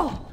Oh.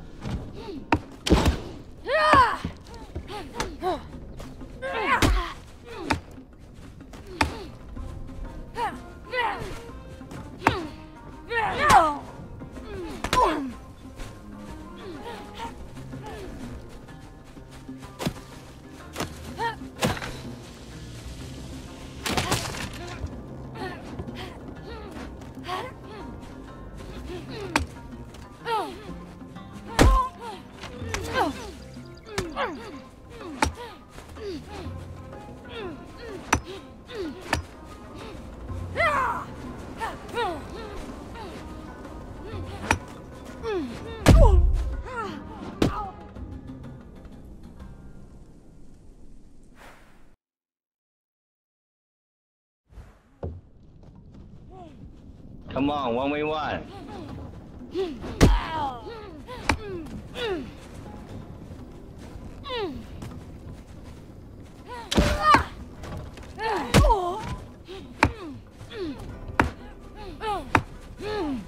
Come on, 1v1. Mm.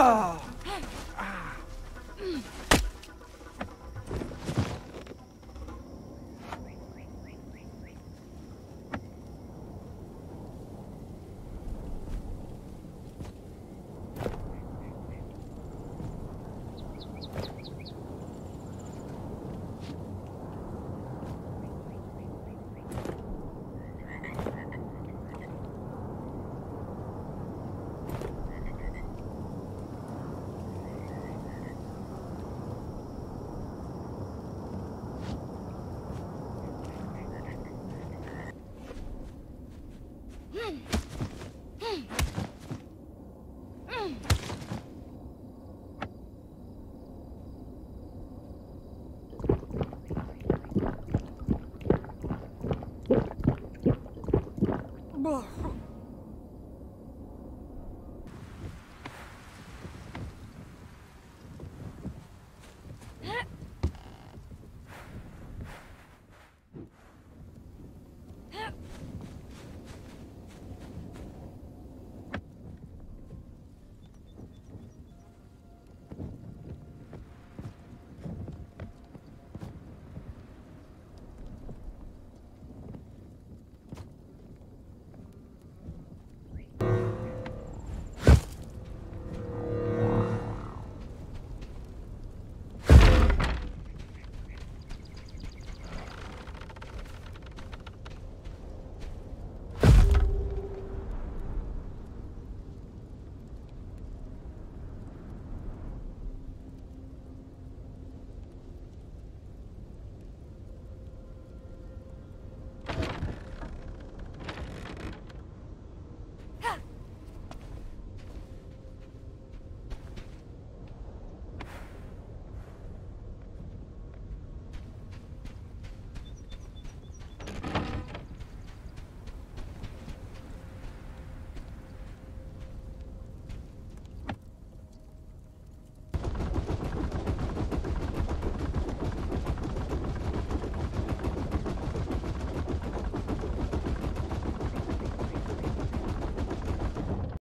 Ah!